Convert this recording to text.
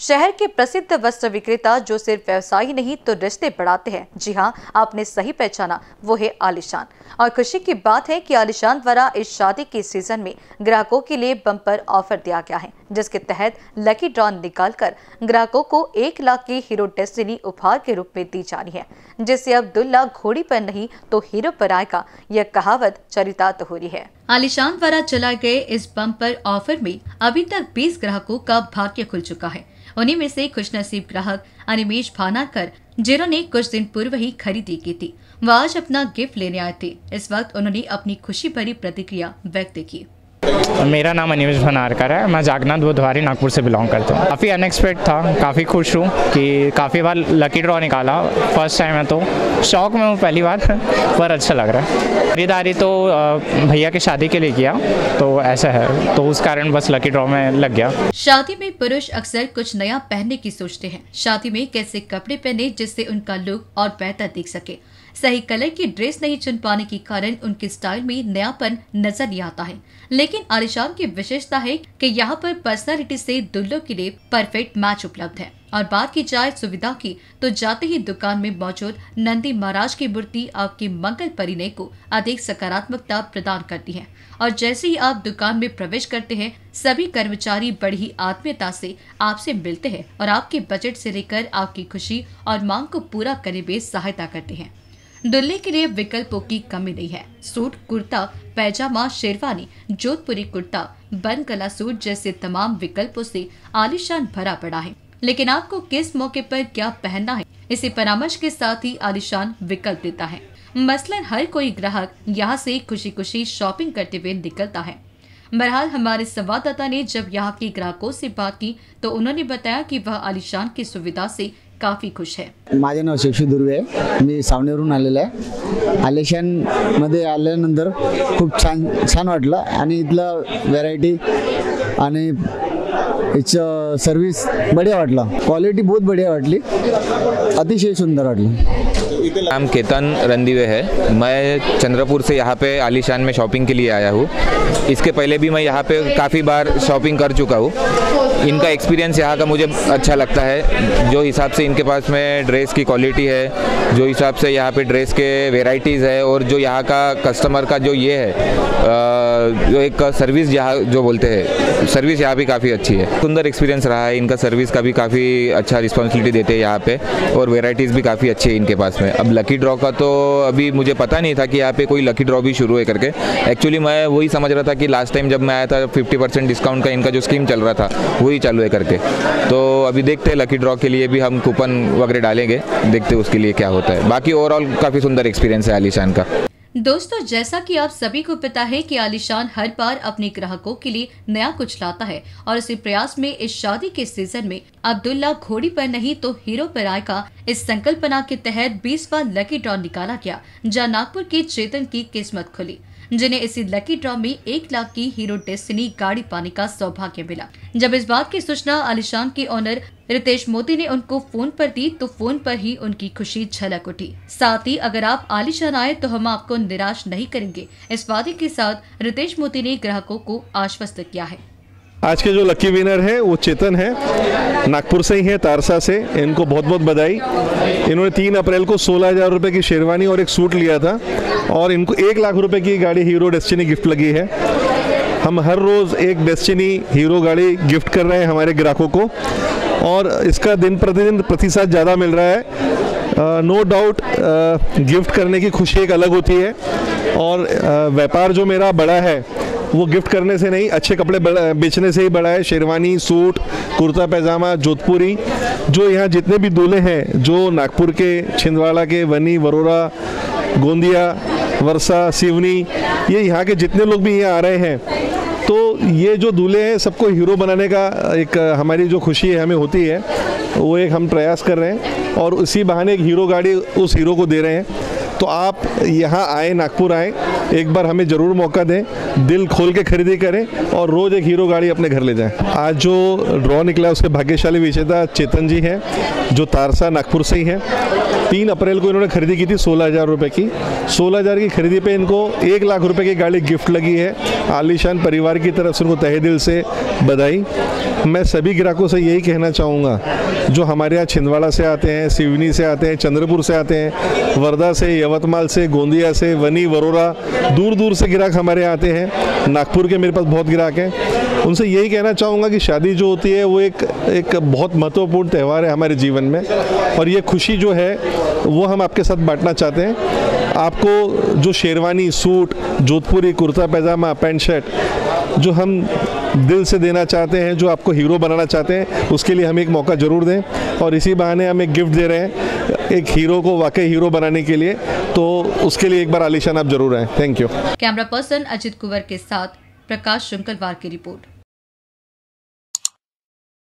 शहर के प्रसिद्ध वस्त्र विक्रेता जो सिर्फ़ व्यवसायी नहीं तो रिश्ते बढ़ाते हैं। जी हाँ आपने सही पहचाना, वो है आलिशान। और खुशी की बात है कि आलिशान द्वारा इस शादी के सीज़न में ग्राहकों के लिए बम्पर ऑफ़र दिया गया है, जिसके तहत लकी ड्रॉ निकालकर ग्राहकों को एक लाख की हीरो डेस्टिनी उपहार के रूप में दी जानी है। जिससे अब दुल्ला घोड़ी पर नहीं तो हीरो पर आएगा, यह कहावत चरितार्थ हो रही है। आलिशान द्वारा चलाए गए इस बम्पर ऑफ़र में अभी तक 20 ग्राहकों का भाग्य खुल चुका है। उन्हीं में से खुशनसीब ग्राहक अनिमेश भानाकर, जिन्होंने कुछ दिन पूर्व ही खरीदी की थी। वह आज अपना गिफ्ट लेने आए थे। इस वक्त उन्होंने अपनी खुशी भरी प्रतिक्रिया व्यक्त की। मेरा नाम अनिमेश भनारकर है। मैं जागनाथ बुधवारी नागपुर से बिलोंग करता हूँ। काफ़ी अनएक्सपेक्ट था, काफ़ी खुश हूँ कि काफ़ी बार लकी ड्रॉ निकाला। फ़र्स्ट टाइम है तो। शौक में हूँ पहली बार, पर अच्छा लग रहा है। खरीदारी तो भैया की शादी के लिए किया तो ऐसा है। तो उस कारण बस लकी ड्रॉ में लग गया। शादी में पुरुष अक्सर कुछ नया पहनने की सोचते हैं। शादी में कैसे कपड़े पहने जिससे उनका लुक और बेहतर दिख सके। सही कलर की ड्रेस नहीं चुन पाने के कारण उनके स्टाइल में नयापन नज़र नहीं आता है। लेकिन आलिशान की विशेषता है कि यहाँ पर पर्सनालिटी से दुल्लों के लिए परफेक्ट मैच उपलब्ध है। और बात की जाए सुविधा की तो जाते ही दुकान में मौजूद नंदी महाराज की मूर्ति आपके मंगल परिणय को अधिक सकारात्मकता प्रदान करती है। और जैसे ही आप दुकान में प्रवेश करते हैं, सभी कर्मचारी बड़ी आत्मीयता से आपसे मिलते हैं और आपके बजट से लेकर आपकी खुशी और मांग को पूरा करने में सहायता करते हैं। दुल्हे के लिए विकल्पों की कमी नहीं है। सूट, कुर्ता, पैजामा, शेरवानी, जोधपुरी कुर्ता बन कला सूट जैसे तमाम विकल्पों से आलिशान भरा पड़ा है। लेकिन आपको किस मौके पर क्या पहनना है, इसे परामर्श के साथ ही आलिशान विकल्प देता है। मसलन हर कोई ग्राहक यहाँ से खुशी खुशी शॉपिंग करते हुए निकलता है। बहरहाल, हमारे संवाददाता ने जब यहाँ के ग्राहकों से बात की तो उन्होंने बताया कि वह आलिशान की सुविधा से काफ़ी खुश है। माझे नाव शिक्षू दुर्वे मी सावनेवरून आलेलं आहे. आलेशानमध्ये आल्यानंतर खूप छान छान वाटलं आणि इथचं सर्विस बढिया क्वालिटी बहुत बढ़िया वाटली. अतिशय सुंदर वाटलं. नाम केतन रंदीवे है। मैं चंद्रपुर से यहाँ पे आलीशान में शॉपिंग के लिए आया हूँ। इसके पहले भी मैं यहाँ पे काफ़ी बार शॉपिंग कर चुका हूँ। इनका एक्सपीरियंस यहाँ का मुझे अच्छा लगता है। जो हिसाब से इनके पास में ड्रेस की क्वालिटी है, जो हिसाब से यहाँ पे ड्रेस के वेराइटीज़ है, और जो यहाँ का कस्टमर का जो ये है जो एक सर्विस यहाँ जो बोलते हैं सर्विस यहाँ भी काफ़ी अच्छी है। सुंदर एक्सपीरियंस रहा है, इनका सर्विस का भी काफ़ी अच्छा रिस्पॉन्सिबिलिटी देते हैं यहाँ पे, और वेराइटीज़ भी काफ़ी अच्छी है इनके पास में। अब लकी ड्रॉ का तो अभी मुझे पता नहीं था कि यहाँ पे कोई लकी ड्रॉ भी शुरू है करके। एक्चुअली मैं वही समझ रहा था कि लास्ट टाइम जब मैं आया था फिफ्टी परसेंट डिस्काउंट का इनका जो स्कीम चल रहा था, वही चालू है करके। तो अभी देखते हैं लकी ड्रॉ के लिए भी हम कूपन वगैरह डालेंगे, देखते उसके लिए क्या होता है। बाकी ओवरऑल काफ़ी सुंदर एक्सपीरियंस है आलिशान का। दोस्तों, जैसा कि आप सभी को पता है कि आलिशान हर बार अपने ग्राहकों के लिए नया कुछ लाता है और इसी प्रयास में, इस शादी के सीज़न में अब्दुल्ला घोड़ी पर नहीं तो हीरो पर आएगा। इस संकल्पना के तहत बीसवा लकी ड्रॉ निकाला गया, जहाँ नागपुर के चेतन की किस्मत खुली। जिन्हें इसी लकी ड्रॉ में एक लाख की हीरो डेस्टिनी गाड़ी पाने का सौभाग्य मिला। जब इस बात की सूचना आलिशान के ऑनर रितेश मोदी ने उनको फ़ोन पर दी तो फ़ोन पर ही उनकी खुशी झलक उठी। साथ ही अगर आप आलिशान आए तो हम आपको निराश नहीं करेंगे। इस वादे के साथ रितेश मोदी ने ग्राहकों को आश्वस्त किया है। आज के जो लकी विनर है वो चेतन है नागपुर से ही है तारसा से इनको बहुत बहुत बधाई। इन्होंने तीन अप्रैल को सोलह हज़ार रुपये की शेरवानी और एक सूट लिया था और इनको एक लाख रुपए की गाड़ी हीरो डेस्टिनी गिफ्ट लगी है। हम हर रोज़ एक डेस्टिनी हीरो गाड़ी गिफ्ट कर रहे हैं हमारे ग्राहकों को और इसका दिन प्रतिदिन प्रतिशत ज़्यादा मिल रहा है। नो डाउट गिफ्ट करने की खुशी एक अलग होती है और uh, व्यापार जो मेरा बड़ा है वो गिफ्ट करने से नहीं, अच्छे कपड़े बेचने से ही बड़ा है। शेरवानी, सूट, कुर्ता, पैजामा, जोधपुरी, जो यहाँ जितने भी दूल्हे हैं, जो नागपुर के, छिंदवाड़ा के, वनी, वरोरा, गोंदिया, वर्षा, सिवनी, ये यहाँ के जितने लोग भी यहाँ आ रहे हैं तो ये जो दूल्हे हैं, सबको हीरो बनाने का एक, हमारी जो खुशी है, हमें होती है, वो एक हम प्रयास कर रहे हैं और उसी बहाने एक हीरो गाड़ी उस हीरो को दे रहे हैं। तो आप यहाँ आए, नागपुर आए, एक बार हमें ज़रूर मौका दें, दिल खोल के खरीदी करें और रोज़ एक हीरो गाड़ी अपने घर ले जाएँ। आज जो ड्रॉ निकला उसके भाग्यशाली विजेता चेतन जी हैं, जो तारसा नागपुर से ही हैं। तीन अप्रैल को इन्होंने खरीदी की थी सोलह हज़ार रुपये की। सोलह हज़ार की खरीदी पे इनको एक लाख रुपए की गाड़ी गिफ्ट लगी है। आलिशान परिवार की तरफ़ से उनको तहे दिल से बधाई। मैं सभी ग्राहकों से यही कहना चाहूँगा, जो हमारे यहाँ छिंदवाड़ा से आते हैं, सिवनी से आते हैं, चंद्रपुर से आते हैं, वर्धा से, यवतमाल से, गोंदिया से, वनी, वरोरा दूर दूर से ग्राहक हमारे यहाँ आते हैं। नागपुर के मेरे पास बहुत ग्राहक हैं। उनसे यही कहना चाहूँगा कि शादी जो होती है, वो एक एक बहुत महत्वपूर्ण त्यौहार है हमारे जीवन में। और ये खुशी जो है, वो हम आपके साथ बांटना चाहते हैं। आपको जो sherwani suit, Jodhpuri kurta pyjama pant shirt, जो हम दिल से देना चाहते हैं, जो आपको हीरो बनाना चाहते हैं, उसके लिए हमें एक मौका ज़रूर दें। और इसी बहाने हम एक गिफ्ट दे रहे हैं, एक हीरो को वाकई हीरो बनाने के लिए। तो उसके लिए एक बार आलिशान आप ज़रूर आए। Thank you camera person Ajit Kunwar के साथ प्रकाश शंकरवार की रिपोर्ट।